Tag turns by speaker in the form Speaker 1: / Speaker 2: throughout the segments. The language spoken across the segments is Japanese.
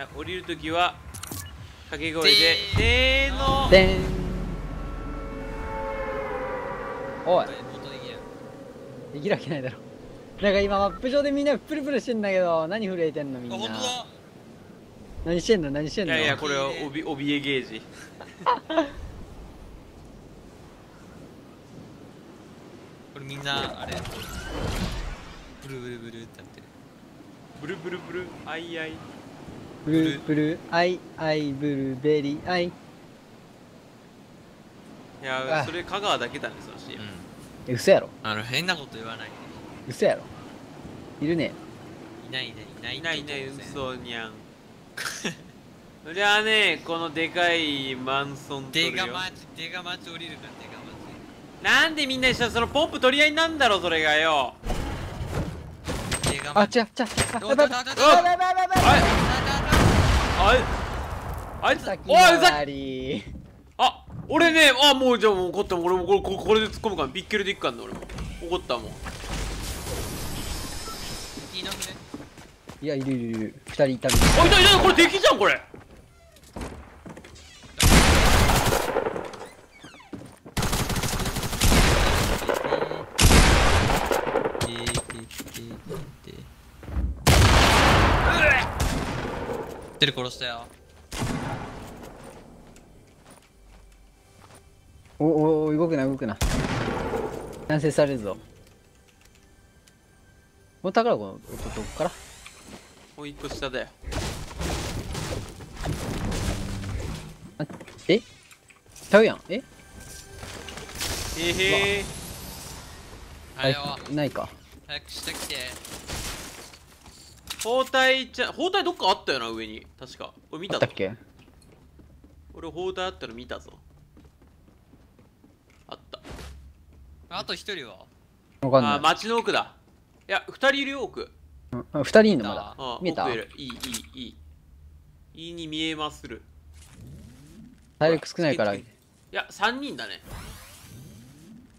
Speaker 1: はい、降りるときは掛け声で「せーの」
Speaker 2: でんおい。
Speaker 3: 元できる。
Speaker 2: できるわけないだろ。なんか今マップ上でみんなプルプルしてんだけど何震えてんのみんな。
Speaker 3: あ本当だ。
Speaker 2: 何してんの？何してんの？
Speaker 1: いやいやこれはおび怯えゲージ
Speaker 3: これみんなあれ。ブルブルブルってなって。る
Speaker 1: ブルブルブルアイアイ
Speaker 2: プルプルアイアイブルベリーアイ
Speaker 1: いや
Speaker 2: あ。
Speaker 1: それ香川だけだねその CM
Speaker 3: うん。
Speaker 2: え嘘やろ。
Speaker 3: あの変なこと言わない。
Speaker 2: 嘘やろ。いるね。
Speaker 3: いないいないいない
Speaker 1: いないいない嘘にゃん。そりゃあねこのでかいマンソン取るよ。
Speaker 3: デガマチデガマチ降りるからデガマ
Speaker 1: なんでみんな一緒にそのポンプ取り合いになんだろそれがよ。
Speaker 3: チデガマチ
Speaker 2: あちゃちゃあ
Speaker 3: お
Speaker 2: やばいやばいやばいやばいやばいやばい。
Speaker 1: あいあいあいつ
Speaker 2: 先
Speaker 1: おいあ俺ねあもうじゃあもう怒った。もん俺もこれここれで突っ込むからビッケルでいくからね俺も。怒ったもん。
Speaker 3: いいの？船
Speaker 2: いやいるいるいる。二人いたみたい。
Speaker 1: あいたいたこれ敵じゃんこれ
Speaker 3: てる殺したよ。
Speaker 2: おおお動くな動くな。完成されるぞ。この宝箱どこから？
Speaker 1: もう一個下だよ。
Speaker 2: あえ？ちゃうやん。え？
Speaker 1: へへ
Speaker 3: あれよ
Speaker 2: いないか。
Speaker 3: 早くしてきて
Speaker 1: 包帯じゃ包帯どっかあったよな上に。確か。俺見た
Speaker 2: あったっけ？
Speaker 1: 俺包帯あったの見たぞ。あった。
Speaker 3: あと一人は？
Speaker 2: わかんない。
Speaker 1: あ町の奥だ。いや二人いるよ奥。
Speaker 2: 二人いるのまだ？
Speaker 1: あ
Speaker 2: 見えた
Speaker 1: いいいいいいい。に見えまする。
Speaker 2: 体力少ないから。
Speaker 1: いや3人だね。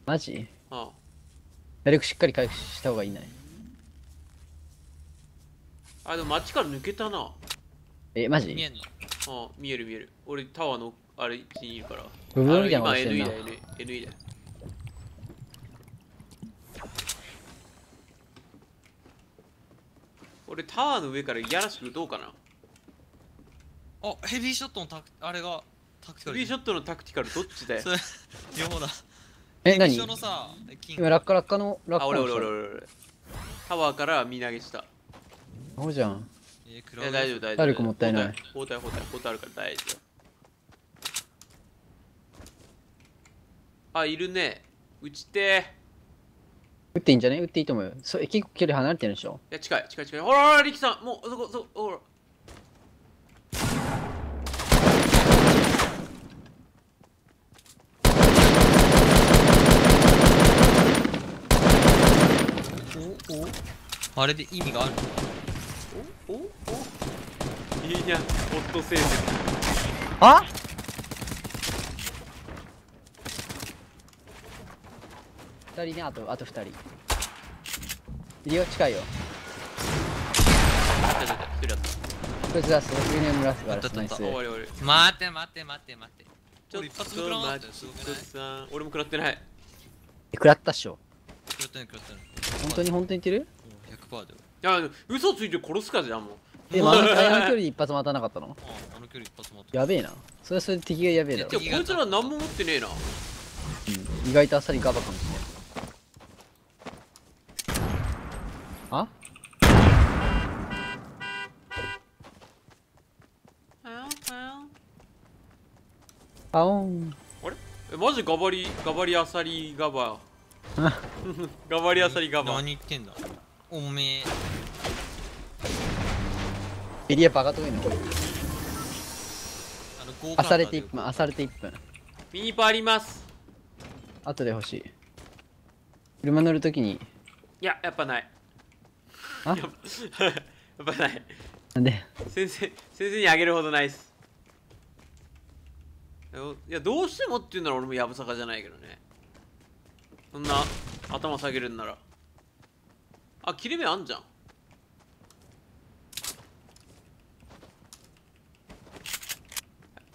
Speaker 2: マジ？
Speaker 1: ああ
Speaker 2: 体力しっかり回復した方がいいなね。
Speaker 1: あでも町から抜けたな。
Speaker 2: えマジ？
Speaker 3: 見えんの？
Speaker 1: あ見える見える。俺タワーのあれにいるから。
Speaker 2: ブブーみたいな。
Speaker 1: 今 NE だ NE, だ俺タワーの上からいやらしく撃とうかな。
Speaker 3: あヘビーショットのタクあれがタクティカル。
Speaker 1: ヘビーショットのタクティカルどっちだよ。
Speaker 3: 両方だ。
Speaker 2: え何？
Speaker 3: 一緒のさ金
Speaker 2: 今落下落下の落
Speaker 1: あ俺
Speaker 2: 下の人
Speaker 1: 俺俺俺俺。タワーから見投げした
Speaker 2: そうじゃん。
Speaker 3: えー、ク
Speaker 1: いや
Speaker 3: ラウド
Speaker 1: 大丈夫大丈夫。
Speaker 2: 体力もったいない。
Speaker 1: 包帯包帯包帯あるから大丈夫。あいるね。撃ちて
Speaker 2: 撃っていいんじゃね撃っていいと思うよ。そえ結構距離離れてるでしょ。
Speaker 1: ーいや近い近い近い。ほらほら力さん。もうそこそこほら。
Speaker 3: あれで意味がある
Speaker 1: おおおいいにゃホットセール
Speaker 2: あ？二人ねあとあと二人。いるよ近いよ。
Speaker 1: 来た来た一人だっ
Speaker 2: こいつラスト上に村すがラス
Speaker 3: あったあった
Speaker 2: ナイス
Speaker 1: た。終わり終わり。
Speaker 3: 待って待って待って待って
Speaker 1: ちょっ
Speaker 3: 俺一発も食らわなかった。
Speaker 1: 俺も食らって。ない
Speaker 2: え食らったっしょ。
Speaker 3: 食らってない食らってない。
Speaker 2: 本当に本当に言ってる？
Speaker 3: お100%だよ
Speaker 1: いや嘘ついて殺すかじゃんもう
Speaker 2: え、まあ、あの距離一発も当たらなかったの？
Speaker 3: ああの距離一発も当た
Speaker 2: やべえな。それはそれで敵がやべえだろ。
Speaker 1: いやこいつら何も持ってねえな。
Speaker 2: うん。意外とあっさりガバかもしれないああおん
Speaker 1: えマジガバリガバリアサリガバ。ガバリアサリガバ。
Speaker 3: 何言ってんだ。おめえ
Speaker 2: エリアバカ遠いの？
Speaker 3: あのゴーカート
Speaker 2: あされて1分あされて1分。
Speaker 1: ミニパあります。
Speaker 2: 後で欲しい。車乗るときに。
Speaker 1: いややっぱない。
Speaker 2: あ？
Speaker 1: やっぱ やっぱない。
Speaker 2: なんで？
Speaker 1: 先生先生にあげるほどないっす。いやどうしてもっていうなら俺もやぶさかじゃないけどね。そんな頭下げるんなら。あ切れ目あんじゃん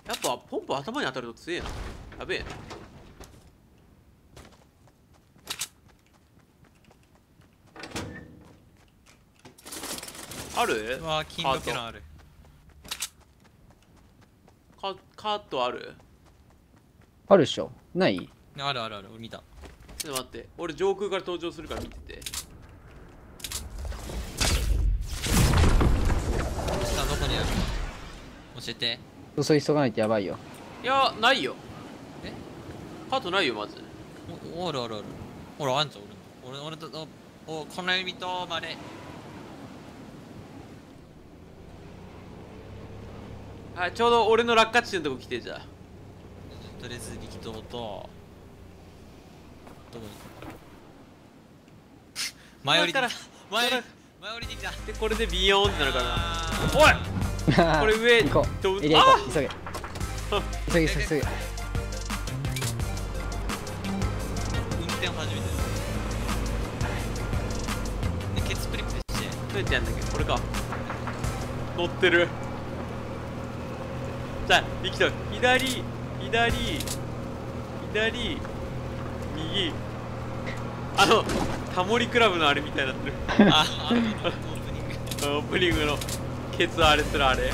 Speaker 1: やっぱポンプ頭に当たると強えな。やべえな。ある？
Speaker 3: うわー金のある。
Speaker 1: カカットある？
Speaker 2: あるっしょ。ない？
Speaker 3: あるあるある俺見た。
Speaker 1: ちょっと待って。俺上空から登場するから見てて。
Speaker 3: さあどこにある？教えて
Speaker 2: 嘘急がないとやばいよ。
Speaker 1: いやないよ。
Speaker 3: え？
Speaker 1: カートないよまず。
Speaker 3: おおるあるある。ほらあんじゃん俺の。俺俺とおおこの指とまで
Speaker 1: あちょうど俺の落下地点のとこ来てじゃあ
Speaker 3: とりあえず力道とどこに？前降りできた。前降り前降りできた。
Speaker 1: でこれでビヨーンってなるから。な
Speaker 3: あ
Speaker 1: おい これ上。
Speaker 2: 行こ
Speaker 1: ど
Speaker 2: う。エリア行こう急げ急げ。急げ 急げ。
Speaker 3: ー運転を始めてる。でケツプリプリして
Speaker 1: どうやってやんだっけこれか。乗ってる。じゃあ行きたい左左左右。あのタモリクラブのあれみたいになってる。
Speaker 3: ああのオープニング。
Speaker 1: オープニングのケツあれすらあれ。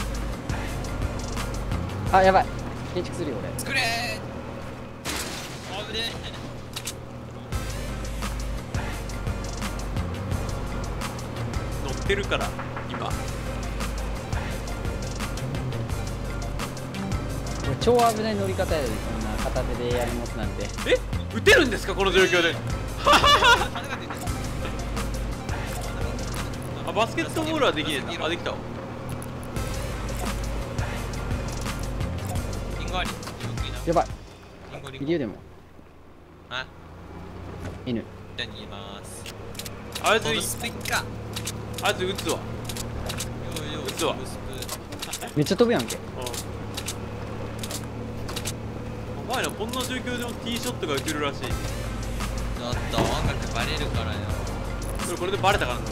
Speaker 2: あやばい。建築するよ俺。
Speaker 3: 作れー。危ね
Speaker 1: 乗ってるから今。
Speaker 2: これ超危ない乗り方やでそんな片手でやりますなんて。
Speaker 1: え？撃てるんですかこの状況で？あバスケットボールはできねえんだあできたわ
Speaker 2: やばい。
Speaker 3: リンゴリンゴ
Speaker 2: 右腕も。
Speaker 3: あ。
Speaker 2: 犬。
Speaker 3: じゃあ逃げます。
Speaker 1: あいつ
Speaker 3: スピッカ
Speaker 1: あいつ撃つわ。
Speaker 3: よーよー。
Speaker 1: 撃つわ。
Speaker 2: めっちゃ飛ぶやんけ。
Speaker 1: うん。お前らこんな状況でもティーショットが打てるらしい。
Speaker 3: ちょっと音楽バレるからよ。
Speaker 1: これこれでバレたからな。い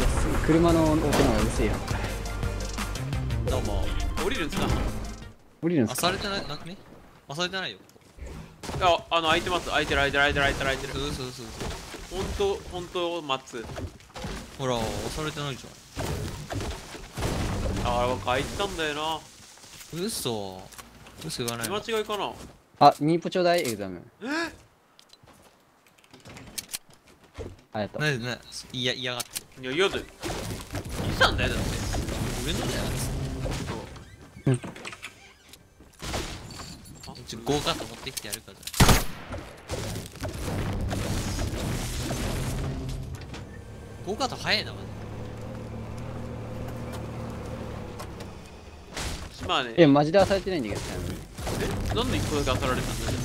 Speaker 2: やす車の音の方がうるせえよ
Speaker 3: どうも。
Speaker 1: 降りるんすか？
Speaker 3: あ
Speaker 2: 降りるんすか？
Speaker 3: されてないなくね？あされてないよ。
Speaker 1: ああの空いてます。空いてる空いてる空いてる空いてる。空いてる
Speaker 3: そうそうそうそう。
Speaker 1: 本当本当待つ。
Speaker 3: ほら押されてないじ
Speaker 1: ああ空いてたんだよな。
Speaker 3: ゃん嘘。嘘言わない
Speaker 1: 間違いかな。
Speaker 2: あミーポちょうだいエグザム。あやった。
Speaker 3: なになにいや嫌がって。
Speaker 1: いや嫌だよ。いつなんだよだって。
Speaker 3: 俺のだよ
Speaker 2: うん。
Speaker 1: あ
Speaker 3: ちょ豪華と持ってきてやるから豪華と早いなマジ
Speaker 1: まあね
Speaker 2: えマジでされてないんだけど
Speaker 1: え？なんで1個だけ当たられたんだよ。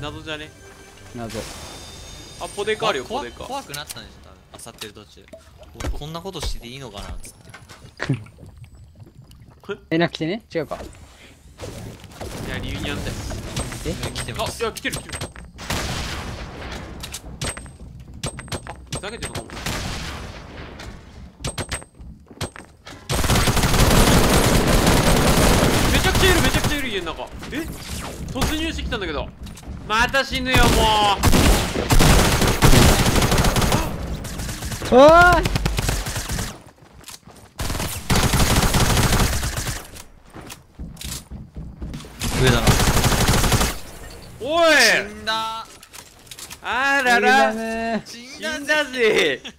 Speaker 1: 謎じゃね？
Speaker 2: 謎。
Speaker 1: あポデカあるよポ
Speaker 3: 怖
Speaker 1: デカ
Speaker 3: 怖くなったんでしょ多分あさってる途中。俺こんなことしてていいのかなっつって。
Speaker 2: えなくてね？違うか
Speaker 1: いや理由にあんだよ
Speaker 3: え？来てます。
Speaker 1: あいや来てる来てる。あふざけてるの？かもめちゃくちゃいるめちゃくちゃいる家の中。え？突入してきたんだけど。また死ぬよもう。
Speaker 2: おーい
Speaker 3: 上だな。
Speaker 1: おい！
Speaker 3: 死んだ。
Speaker 1: あらら。
Speaker 2: ム
Speaker 3: 死ん
Speaker 1: 死
Speaker 3: だ
Speaker 1: んだぜ。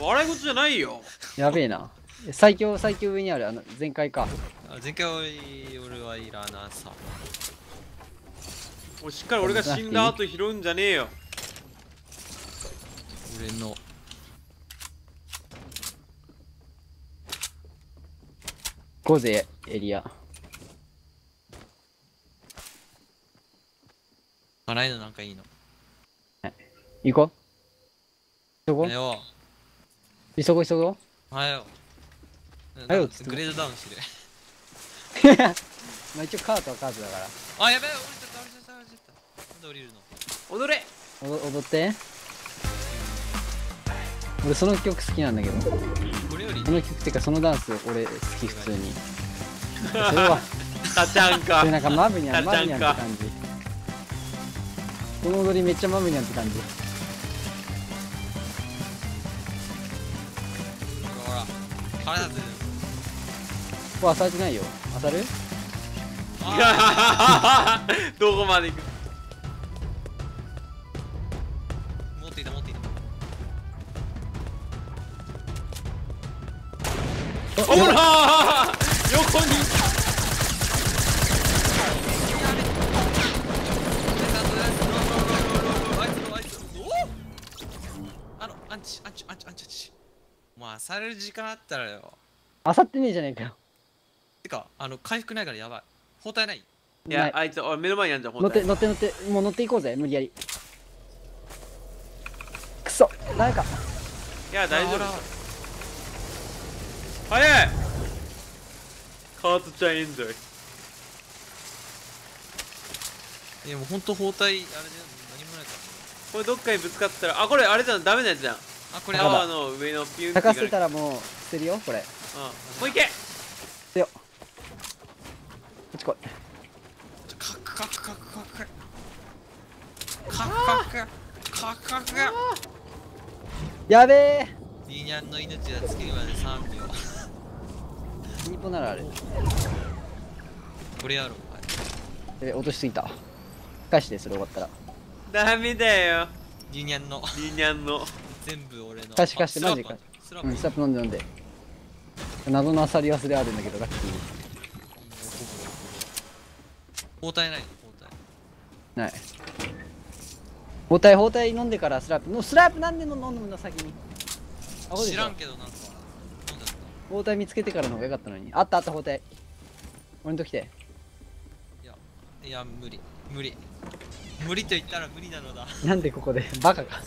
Speaker 1: 笑い事じゃないよ。
Speaker 2: やべえな。最強最強上にあるあの前回か。
Speaker 3: あ前回俺俺はいらなさ。
Speaker 1: もうしっかり俺が死んだ後拾うんじゃねえよ。
Speaker 3: 俺の
Speaker 2: ゴゼエリア。
Speaker 3: 辛いのなんかいいの。
Speaker 2: 行こう。急ごう。急ごう急ごう。
Speaker 3: はよ
Speaker 2: はよ
Speaker 3: グレードダウンしてる。
Speaker 2: まあ一応カートはカートだから。
Speaker 3: あやべえ降りちゃった降りちゃった降りちゃった。なんで降りるの
Speaker 1: 踊れ。
Speaker 2: 踊踊って。俺その曲好きなんだけど
Speaker 3: これより
Speaker 2: この曲っていうかそのダンス俺好き普通に。それは
Speaker 1: タちゃんか
Speaker 2: それなんかマブニャンマブニャンって感じ。この踊りめっちゃマブニャンって感じ。
Speaker 3: ほらほら腹立つ。
Speaker 2: ここ当たってないよ。当たる？
Speaker 3: あ
Speaker 1: どこまで行く？ほら横に。
Speaker 3: あのアンチアンチアンチアンチアンチもうあされる時間あったらよ
Speaker 2: 当たってねえじゃねえかよ
Speaker 3: てかあの回復ないからやばい包帯ない
Speaker 1: い
Speaker 2: ない
Speaker 1: やあいつ俺目の前にあんじゃん
Speaker 2: 乗って乗って乗ってもう乗っていこうぜ無理やりくそ誰か
Speaker 1: いや大丈夫早い。カートちゃんエンジョイ。
Speaker 3: いやもうほんと包帯あれで何もないから
Speaker 1: これどっかにぶつかったらあこれあれじゃんダメなやつじゃん。
Speaker 3: あこれ
Speaker 2: タワ
Speaker 1: ーの上のピュンって
Speaker 2: 高せた
Speaker 1: ら
Speaker 2: もう捨てるよこれ。
Speaker 1: うん。もういけ。
Speaker 2: 捨てよこっち来い。
Speaker 3: カクカクカクカク。カクカク。カク
Speaker 2: やべえ
Speaker 3: ニー。ニャンの命は月まで3秒。
Speaker 2: 日本ならある
Speaker 3: これやろう。はい
Speaker 2: やべ落としすぎた。返してそれ終わったら。
Speaker 1: ダメだよ。
Speaker 3: ニーニャンの。
Speaker 1: リニャンの。
Speaker 3: 全部俺の。
Speaker 2: 貸して貸して
Speaker 3: あ
Speaker 2: マジか。
Speaker 3: スラップ。
Speaker 2: うんスタップ飲んで。飲んで。謎のアサリ忘れあるんだけどラッキー。
Speaker 3: 包帯ないの？包
Speaker 2: ない。包帯包帯飲んでからスラップ。のスラップなんでの飲むの先に。
Speaker 3: 知らんけどな。んか
Speaker 2: 包帯見つけてからの方が良かったのに。あったあった包帯。俺のと来て
Speaker 3: たいやいや無理。無理。無理と言ったら無理なのだ。
Speaker 2: なんでここで？バカか。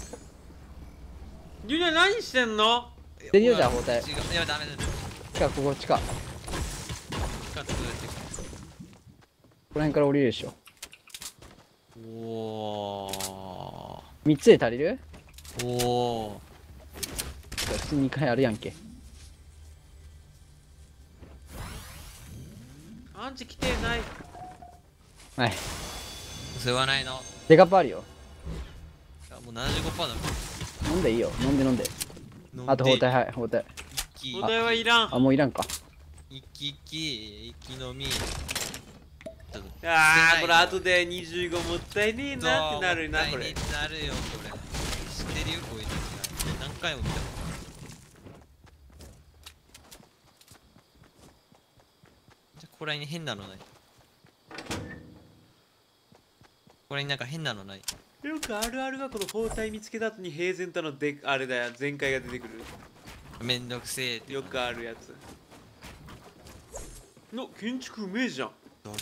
Speaker 1: リニャン何してんの？
Speaker 2: てるよじゃあ包帯。
Speaker 3: 違う。いやダメだ。よ
Speaker 2: 近くここ近くこ
Speaker 3: 使ってく。
Speaker 2: こら辺から降りるでしょ。
Speaker 3: おー。
Speaker 2: 3つで足りる？
Speaker 3: おー。
Speaker 2: 普通に2回あるやんけ
Speaker 1: アンチ来てない。
Speaker 2: はい。
Speaker 3: 世話ないの。い
Speaker 2: デカップあるよ
Speaker 3: やもう75%だ。も
Speaker 2: 飲んでいいよ。飲んで飲んで。
Speaker 3: ん
Speaker 2: あと包帯。はい包帯。
Speaker 3: 一気
Speaker 1: お題はいらん。
Speaker 2: あもういらんか。
Speaker 3: 一気一気。一気飲み。
Speaker 1: あーこれ
Speaker 3: あ
Speaker 1: 後で25もったいねえなってなるなこれ
Speaker 3: になるよこれ。知ってるよこういう時何回も見たじゃあこれに変なのない。これになんか変なのない。
Speaker 1: よくあるあるがこの包帯見つけた後に平然とのであれだよ全開が出てくる。
Speaker 3: めんどくせえって
Speaker 1: よくあるやつ。の建築うめえじゃん。
Speaker 3: だろ？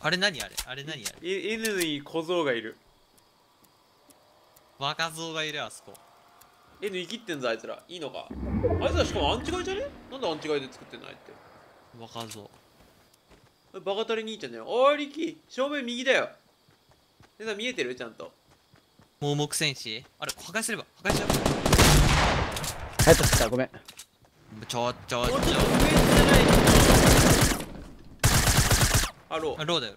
Speaker 3: あれ何あれあれ何あれ
Speaker 1: え N に小僧がいる
Speaker 3: バカ像がいるあそこ
Speaker 1: N 生きってんぞあいつらいいのかあいつらしかもアンチガイじゃねなんでアンチガイで作ってんのあいって
Speaker 3: バカ像。
Speaker 1: バカタレ兄ちゃんだよ。おいリキ正面右だよ。でさ見えてる？ちゃんと。
Speaker 3: 盲目戦士？あれ破壊すれば破壊しちゃ
Speaker 2: 早くしたごめん。
Speaker 3: うちょちょちょ。
Speaker 1: ちょっと上じゃないあロー。
Speaker 3: あローだよ。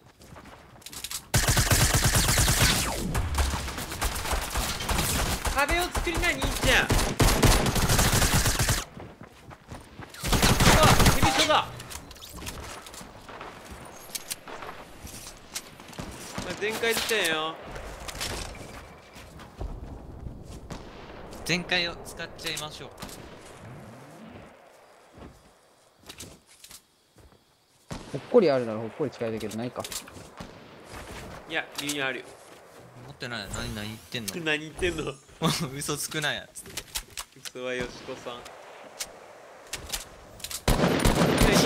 Speaker 1: 壁を作りな兄ちゃん。うわヘビショだまあ全開出てんよ。
Speaker 3: 全開を使っちゃいましょう。
Speaker 2: ほっこりあるならほっこり使えるけどないか。
Speaker 1: いや理由あるよ。
Speaker 3: 持ってない。何何言ってんの？
Speaker 1: 何言ってんの？
Speaker 3: 嘘つくなや。つって
Speaker 1: はよしこさん。いや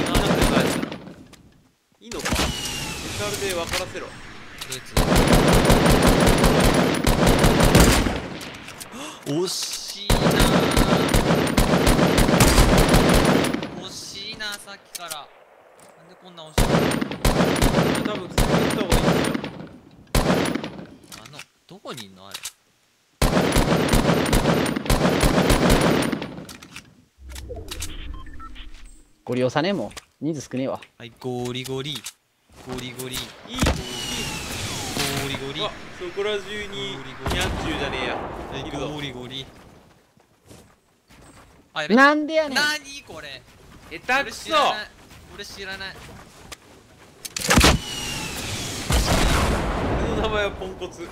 Speaker 1: いのか？ビジュアルで分からせろ
Speaker 3: 惜しいな。惜しいなさっきから。なんでこんな惜しい
Speaker 1: 多分続けた方がいいんですよ
Speaker 3: あのどこにいんの？あれ。
Speaker 2: ゴリ押さねえもん。人数少ねえわ。
Speaker 3: はいゴリゴリ。ゴリゴリ。
Speaker 1: いいいい
Speaker 3: ゴリゴリ。
Speaker 1: そこら中にニャンチューじゃねえや。
Speaker 3: はい
Speaker 1: いるぞ。
Speaker 3: ゴリゴリ。あやべ。
Speaker 2: なんでやねん。
Speaker 3: なにこれ。俺
Speaker 1: 下手くそ。
Speaker 3: 知らない。俺知らない。
Speaker 1: 俺の名前はポンコツ。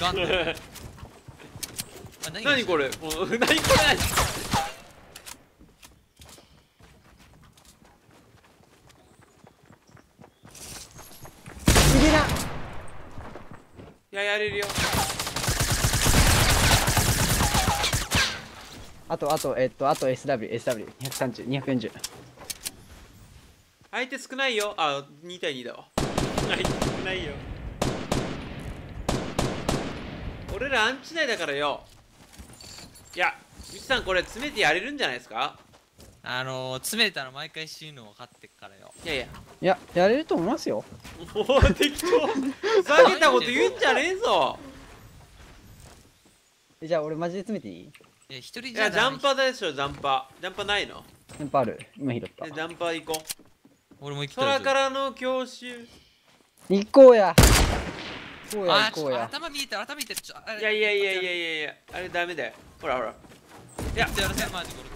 Speaker 3: ガンダム。あ何
Speaker 1: 何これ。もう何これ
Speaker 2: すげえない
Speaker 1: ややれるよ。
Speaker 2: あとあとえっとあと SWSW130240
Speaker 1: 相手少ないよ。あ2対2だわ。相手少ないよ。俺らアンチ内だからよ。いやみちさんこれ詰めてやれるんじゃないですか？
Speaker 3: あのー、詰めたら毎回死ぬの分かってっからよ。
Speaker 1: いやいや。
Speaker 2: いややれると思いますよ。
Speaker 1: もう適当。ふざけたこと言うんじゃねえぞ。
Speaker 2: えじゃあ俺マジで詰めていい？
Speaker 3: いや一人
Speaker 1: い
Speaker 3: じゃダメ。
Speaker 1: やジャンパーでしょジャンパー。ジャンパーないの？
Speaker 2: やっぱある。今拾った。
Speaker 1: でジャンパー行こう。
Speaker 3: 俺も行きたい
Speaker 1: 空からの教習。
Speaker 2: 行こうや。行こうや行こうや。
Speaker 3: 頭見えてる頭見えて
Speaker 1: いやいやいやいやいやいやあれダメだよ。ほらほら。
Speaker 3: ヘッドやらせるマジゴルク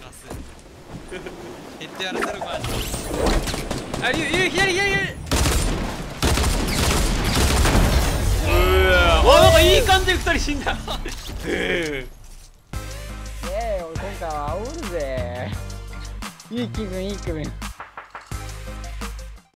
Speaker 3: ラスヘッドやらせるマジ
Speaker 1: あ、ゆ、ゆ、左、左、左。うわ、あ、なんかいい感じで二人死んだ。
Speaker 2: ええ俺今回は煽るぜいい気分いい気分